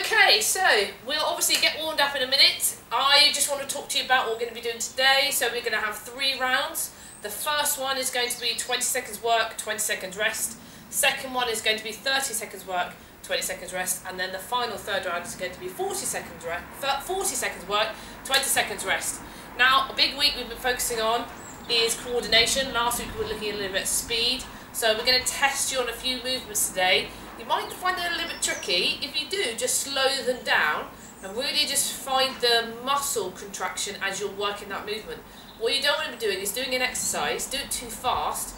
Okay, so we'll obviously get warmed up in a minute. I just want to talk to you about what we're going to be doing today. So we're going to have three rounds. The first one is going to be 20 seconds work, 20 seconds rest. Second one is going to be 30 seconds work, 20 seconds rest. And then the final third round is going to be 40 seconds, re 40 seconds work, 20 seconds rest. Now, a big week we've been focusing on is coordination. Last week we were looking at a little bit of speed. So we're going to test you on a few movements today you might find it a little bit tricky. If you do, just slow them down and really just find the muscle contraction as you're working that movement. What you don't want to be doing is doing an exercise, do it too fast,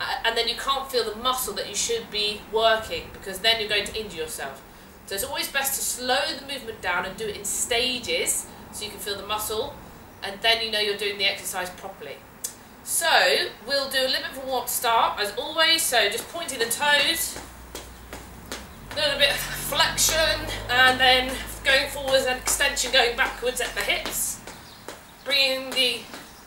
uh, and then you can't feel the muscle that you should be working because then you're going to injure yourself. So it's always best to slow the movement down and do it in stages so you can feel the muscle and then you know you're doing the exercise properly. So we'll do a little bit of a warm start as always, so just pointing the toes, a little bit of flexion and then going forwards and extension going backwards at the hips. Bringing the,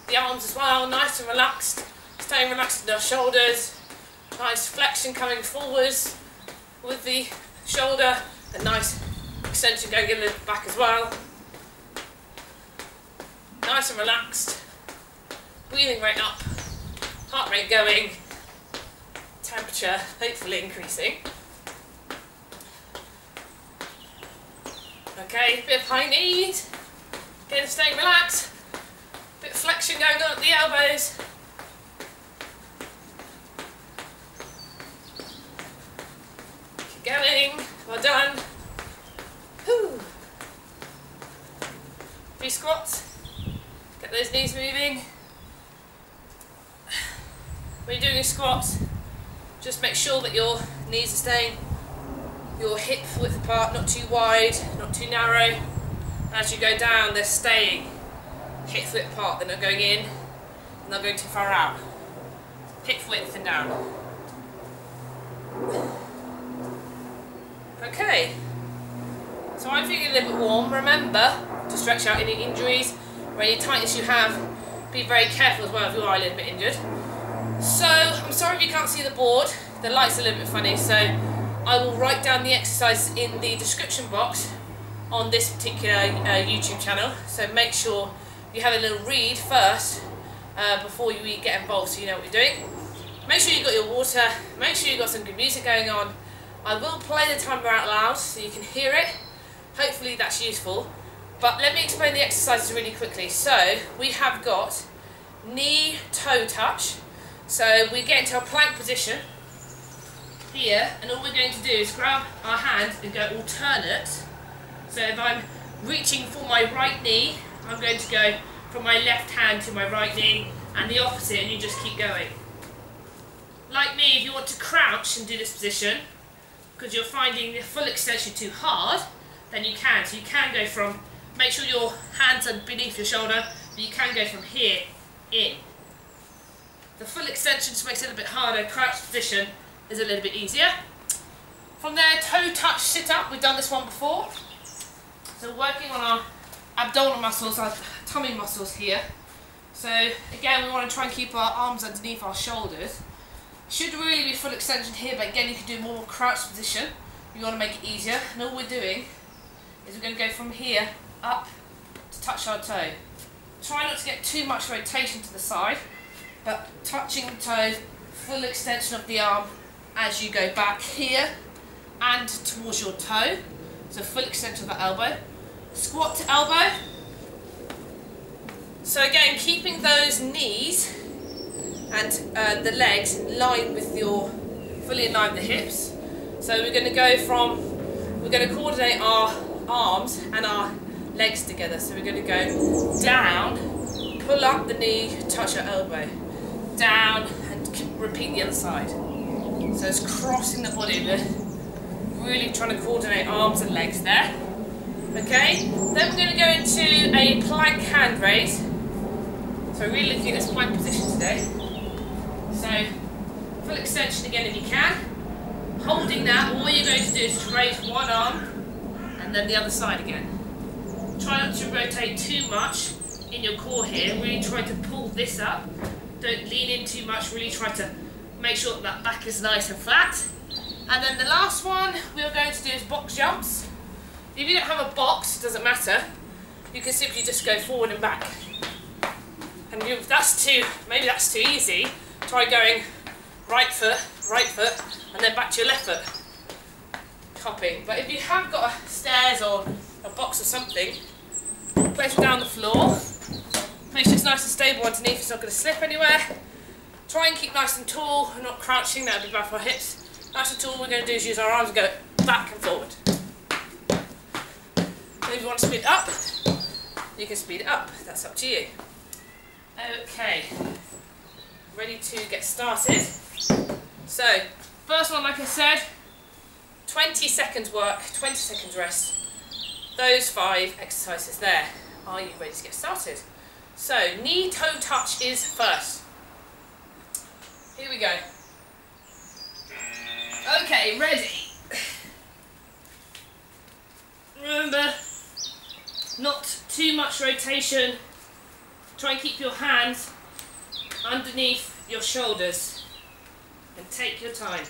the arms as well, nice and relaxed. Staying relaxed in the shoulders. Nice flexion coming forwards with the shoulder. A nice extension going in the back as well. Nice and relaxed. Breathing rate up. Heart rate going. Temperature hopefully increasing. Okay, bit of high knees. Again, staying relaxed. Bit of flexion going on at the elbows. Keep going. Well done. Whew. Few squats. Get those knees moving. When you're doing squats, just make sure that your knees are staying your hip width apart, not too wide, not too narrow. As you go down, they're staying hip width apart, they're not going in, and they're not going too far out. Hip width and down. Okay, so I'm feeling a little bit warm. Remember to stretch out any injuries or any tightness you have. Be very careful as well if you are a little bit injured. So, I'm sorry if you can't see the board. The light's are a little bit funny, so I will write down the exercise in the description box on this particular uh, YouTube channel. So make sure you have a little read first uh, before you get involved so you know what you're doing. Make sure you've got your water, make sure you've got some good music going on. I will play the timer out loud so you can hear it. Hopefully that's useful. But let me explain the exercises really quickly. So we have got knee toe touch. So we get into a plank position here, and all we're going to do is grab our hand and go alternate. So if I'm reaching for my right knee, I'm going to go from my left hand to my right knee, and the opposite, and you just keep going. Like me, if you want to crouch and do this position, because you're finding the full extension too hard, then you can. So you can go from, make sure your hands are beneath your shoulder, but you can go from here in. The full extension just makes it a bit harder, crouch position, is a little bit easier. From there, toe touch sit up. We've done this one before. So working on our abdominal muscles, our tummy muscles here. So again, we want to try and keep our arms underneath our shoulders. Should really be full extension here, but again, you can do more crouch position. You want to make it easier. And all we're doing is we're going to go from here up to touch our toe. Try not to get too much rotation to the side, but touching the toe, full extension of the arm as you go back here and towards your toe. So full extension of the elbow. Squat to elbow. So again, keeping those knees and uh, the legs in line with your, fully in line with the hips. So we're going to go from, we're going to coordinate our arms and our legs together. So we're going to go down, pull up the knee, touch your elbow. Down and repeat the other side. So it's crossing the body, really trying to coordinate arms and legs there. Okay, then we're going to go into a plank hand raise. So we're really looking at this plank position today. So full extension again if you can. Holding that, all you're going to do is to raise one arm and then the other side again. Try not to rotate too much in your core here. Really try to pull this up. Don't lean in too much. Really try to Make sure that, that back is nice and flat. And then the last one we're going to do is box jumps. If you don't have a box, it doesn't matter. You can simply just go forward and back. And if that's too, maybe that's too easy, try going right foot, right foot, and then back to your left foot. Hopping. But if you have got a stairs or a box or something, place it down the floor. Make sure it's nice and stable underneath, it's not going to slip anywhere. Try and keep nice and tall, not crouching, that would be bad for our hips. Nice and tall, we're going to do is use our arms and go back and forward. And if you want to speed up, you can speed it up. That's up to you. Okay, ready to get started. So, first one, like I said, 20 seconds work, 20 seconds rest. Those five exercises there. Are you ready to get started? So, knee toe touch is first. Here we go. Okay, ready. Remember, not too much rotation. Try and keep your hands underneath your shoulders and take your time.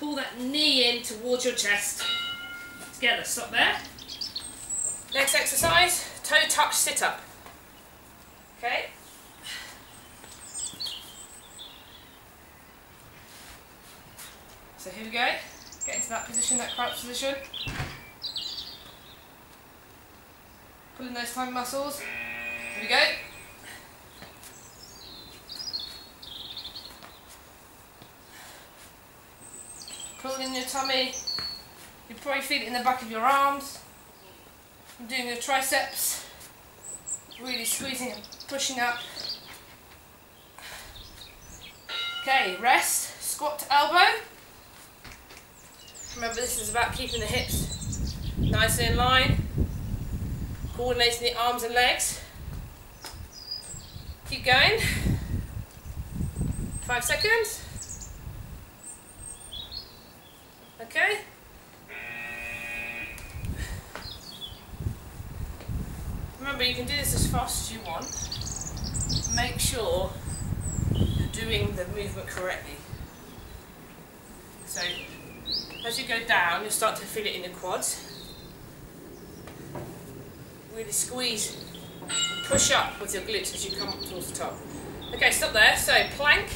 Pull that knee in towards your chest. Together, stop there. Next exercise, toe touch sit up. Okay? So here we go. Get into that position, that crouch position. Pulling those thigh muscles. Here we go. Pulling your tummy. You probably feel it in the back of your arms. I'm doing your triceps. Really squeezing and pushing up. Okay, rest. Squat to elbow. Remember this is about keeping the hips nice and in line. Coordinating the arms and legs. Keep going. Five seconds. Okay. Remember, you can do this as fast as you want. Make sure you're doing the movement correctly. So, as you go down, you'll start to feel it in the quads. Really squeeze push up with your glutes as you come up towards the top. Okay, stop there. So, plank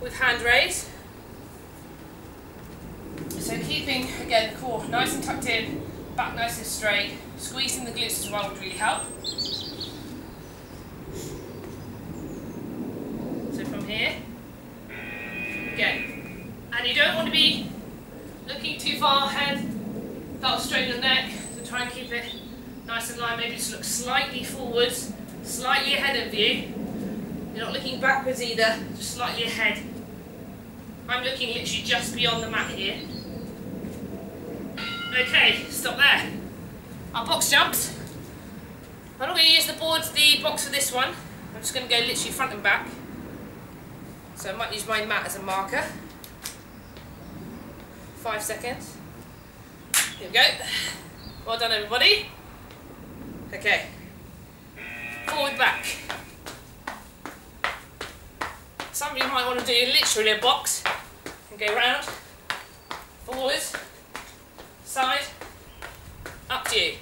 with hand raise. So keeping, again, the core nice and tucked in, back nice and straight. Squeezing the glutes as well would really help. So from here, again. And you don't want to be looking too far ahead. That'll strain your neck, so try and keep it nice and line. Maybe just look slightly forwards, slightly ahead of you. You're not looking backwards either, just slightly ahead. I'm looking literally just beyond the mat here. Okay, stop there. Our box jumps. I'm not going to use the board, the box for this one. I'm just going to go literally front and back. So I might use my mat as a marker. Five seconds. Here we go. Well done everybody. Okay. Forward back. Some of you might want to do literally a box and go round, forwards, side, up to you.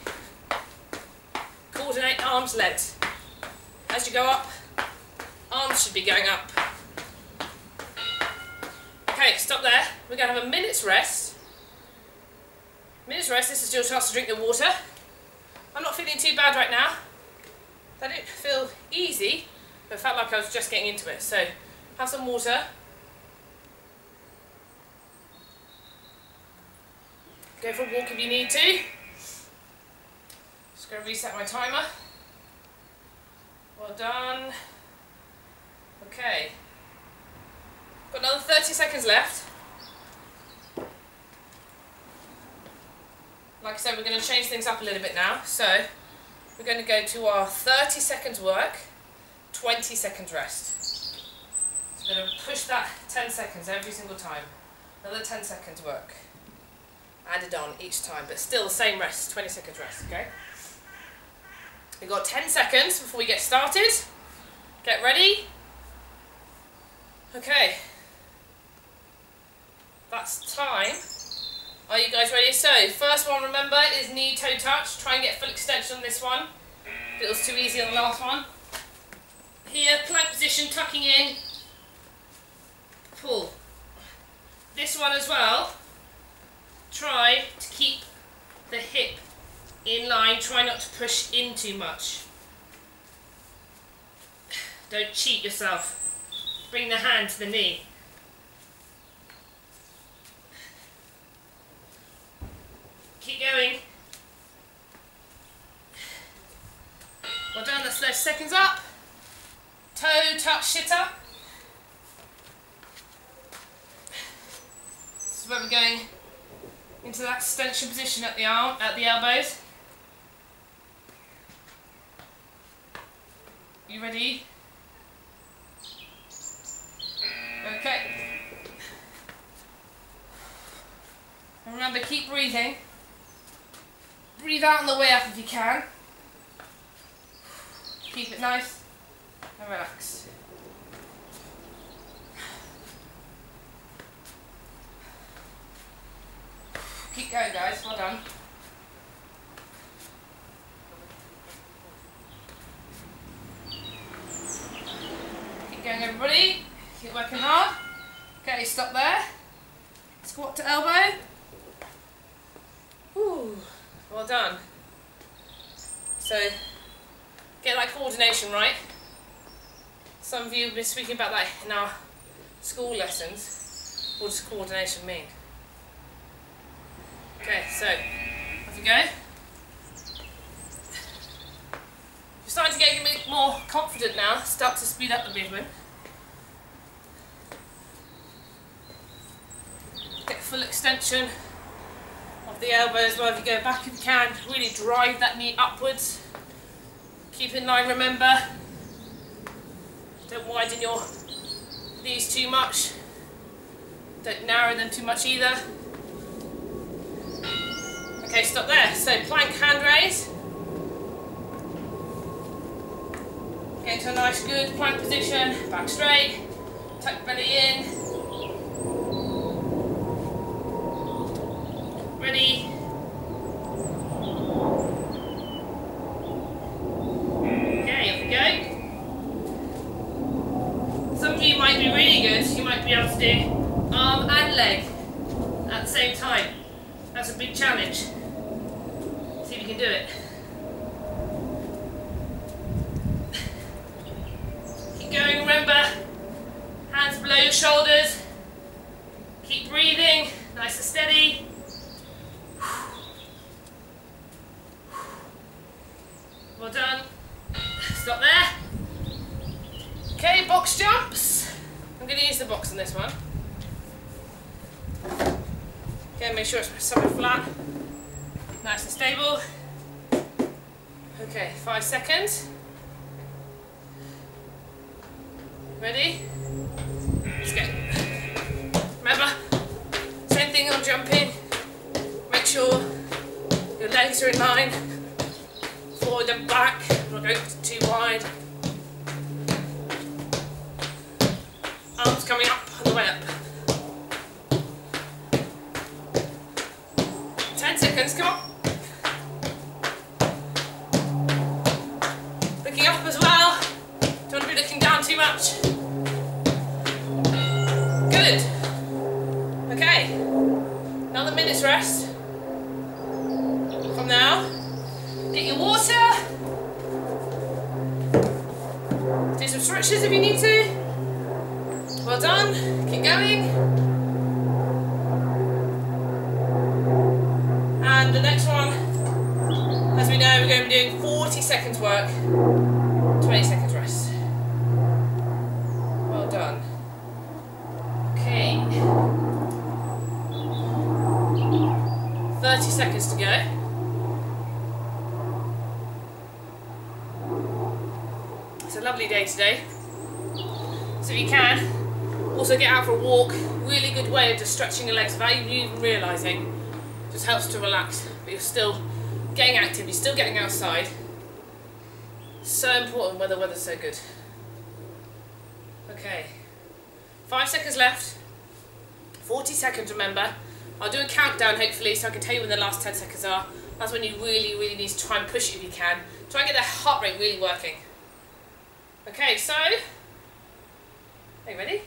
Coordinate arms, legs. As you go up, arms should be going up. Okay, stop there. We're going to have a minute's rest. Minute's rest, this is your chance to drink the water. I'm not feeling too bad right now. That didn't feel easy, but felt like I was just getting into it. So, have some water. Go for a walk if you need to. Just going to reset my timer. Well done. Okay. Got another 30 seconds left. Like I said, we're going to change things up a little bit now. So, we're going to go to our 30 seconds work, 20 seconds rest. So we're going to push that 10 seconds every single time. Another 10 seconds work added on each time, but still the same rest, 20 seconds rest, okay? We've got 10 seconds before we get started. Get ready. Okay. That's time. Are you guys ready? So, first one, remember, is knee toe touch. Try and get full extension on this one. If it was too easy on the last one. Here, plank position, tucking in. Pull. This one as well. Try to keep the hip in line. Try not to push in too much. Don't cheat yourself. Bring the hand to the knee. Keep going. Well done, that's 30 seconds up. Toe touch sit up. This is where we're going into that extension position at the arm, at the elbows. You ready? Okay. And remember, keep breathing. Breathe out on the way up if you can. Keep it nice and relax. Keep going guys, well done. Keep going everybody. Keep working hard. Okay, stop there. Squat to elbow. Ooh, well done. So, get that coordination right. Some of you have been speaking about that in our school lessons. What does coordination mean? Okay, so, off you go. You're starting to get a bit more confident now. Start to speed up the movement. Get full extension the elbow as well if you go back if you can. Really drive that knee upwards. Keep in line, remember. Don't widen your knees too much. Don't narrow them too much either. Okay, stop there. So plank hand raise. Get into a nice good plank position. Back straight. Tuck belly in. Ready. Okay, off we go. Some of you might be really good. You might be able to do arm and leg at the same time. That's a big challenge. See if you can do it. Keep going, remember. Hands below your shoulders. Keep breathing, nice and steady. Well done. Stop there. Okay, box jumps. I'm going to use the box on this one. Okay, make sure it's somewhere flat. Nice and stable. Seconds. Ready? Let's go. Remember, same thing on jumping. Make sure your legs are in line. Forward and back, not going too wide. Next one, as we know, we're going to be doing 40 seconds work, 20 seconds rest. Well done. Okay. 30 seconds to go. It's a lovely day today. So if you can, also get out for a walk. Really good way of just stretching your legs without even realising. Just helps to relax, but you're still getting active, you're still getting outside. So important when the weather's so good. Okay, five seconds left. 40 seconds, remember. I'll do a countdown hopefully so I can tell you when the last 10 seconds are. That's when you really, really need to try and push it if you can. Try and get the heart rate really working. Okay, so, are you ready?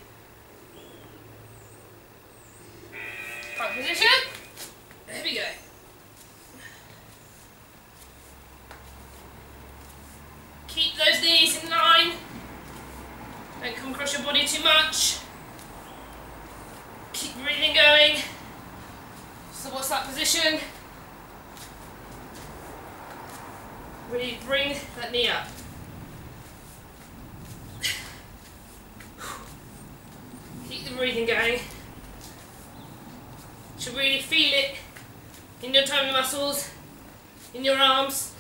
Front position. There we go. Keep those knees in line. Don't come across your body too much. Keep breathing going. So what's that position? Really bring that knee up. Keep the breathing going. Should really feel it in your tummy muscles, in your arms.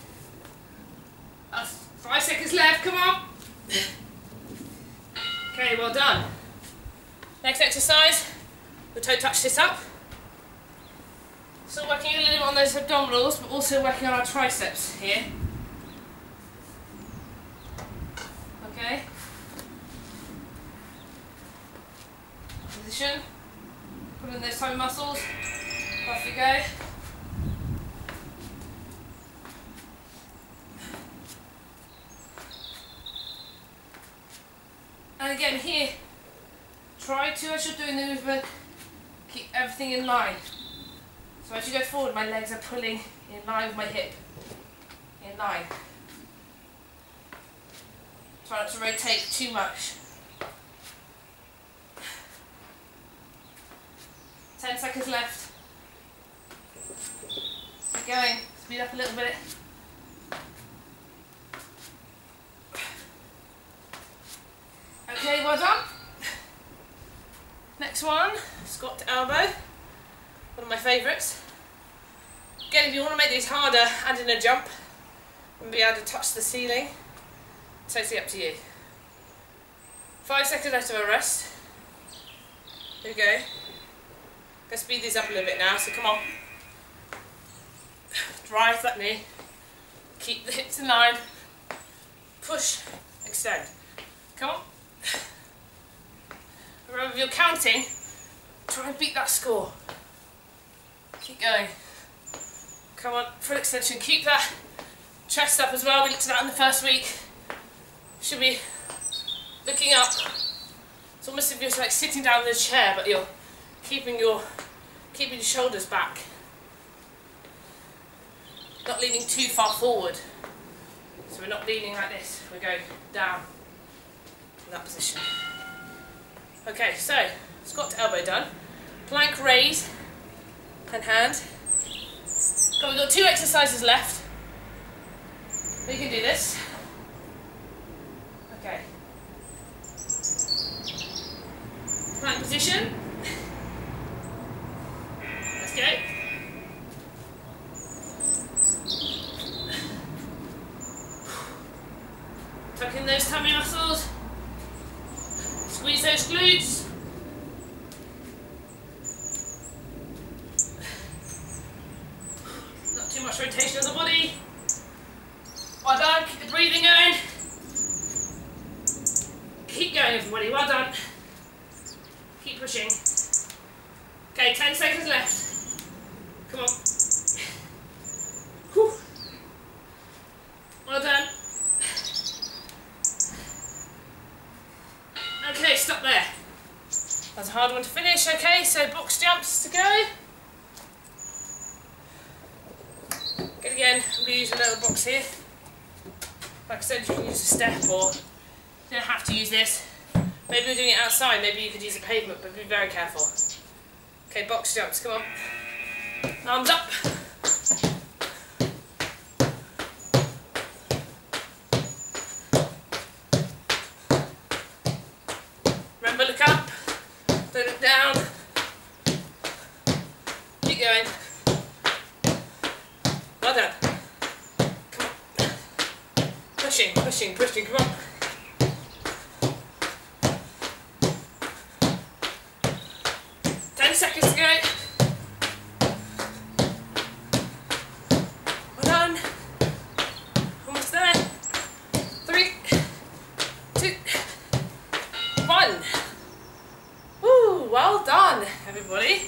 Five seconds left, come on. Okay, well done. Next exercise, we'll toe touch sit up. Still working a little bit on those abdominals, but also working on our triceps here. Okay. Position. Put in those tummy muscles. Off you go. And again here, try to, as you're doing the movement, keep everything in line. So as you go forward, my legs are pulling in line with my hip. In line. Try not to rotate too much. 10 seconds left. Keep going. Speed up a little bit. Okay, well done. Next one, elbow. One of my favourites. Again, if you want to make these harder, add in a jump and be able to touch the ceiling. Totally up to you. Five seconds left of a rest. Here we go. Let's speed these up a little bit now, so come on. Drive that knee. Keep the hips in line. Push, extend. Come on. Remember, if you're counting, try and beat that score. Keep going. Come on, full extension. Keep that chest up as well. We looked at that in the first week. Should be looking up. It's almost if you're like sitting down in a chair, but you're keeping your keeping your shoulders back. Not leaning too far forward. So we're not leaning like this, we're going down in that position. Okay, so squat to elbow done. Plank raise and hand. So we've got two exercises left. We can do this. Okay. Plank position. Let's go. Tuck in those tummy muscles. Squeeze those glutes. Not too much rotation of the body. Well done, keep the breathing going. Keep going everybody, well done. Keep pushing. Okay, 10 seconds left. Come on. Whew. Well done. Okay, stop there. That's a hard one to finish. Okay, so box jumps to go. Good again. I'm going to use a little box here. Like I said, you can use a step or you don't have to use this. Maybe we're doing it outside, maybe you could use a pavement, but be very careful. Okay, box jumps, come on. Arms up. Remember, look up. Don't look down. Keep going. Well done. Come on. Pushing, pushing, pushing, come on. Ten seconds to go. Well done. Almost there. Three, two, one. Woo, well done, everybody.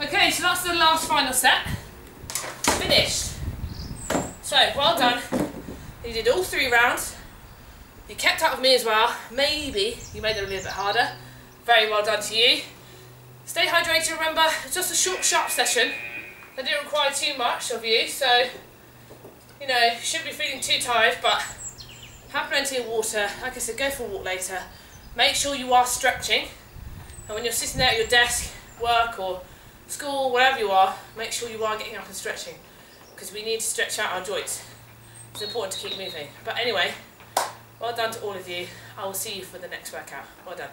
Okay, so that's the last final set. Finished. So, well done. You did all three rounds. You kept up with me as well. Maybe you made it a little bit harder. Very well done to you. Stay hydrated, remember, it's just a short, sharp session. They didn't require too much of you, so, you know, you shouldn't be feeling too tired, but have plenty of water. Like I said, go for a walk later. Make sure you are stretching. And when you're sitting there at your desk, work or school, wherever you are, make sure you are getting up and stretching. Because we need to stretch out our joints. It's important to keep moving. But anyway, well done to all of you. I will see you for the next workout. Well done.